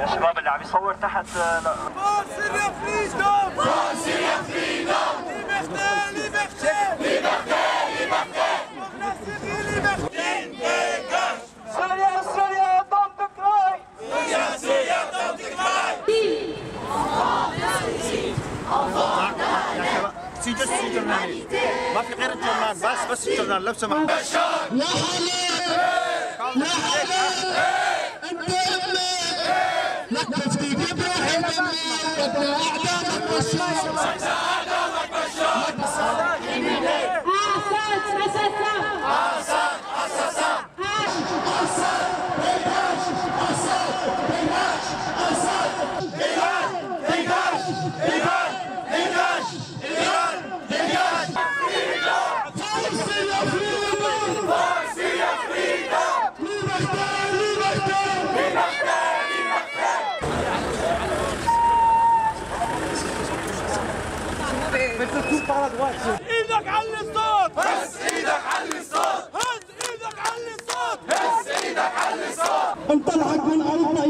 يا شباب اللي عم يصور تحت آه، لا. سوريا فريدوم سوريا فريدوم ليبرتي ليبرتي ليبرتي سيجل ما في غير الجرنال بس بس الجرنال لو سمحت. لا حليم لا حليم ابن اعدامك والشام بس إيدك على الصوت هز إيدك على الصوت هز إيدك على الصوت انطلعت من قلبي